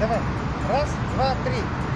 Давай. Раз, два, три.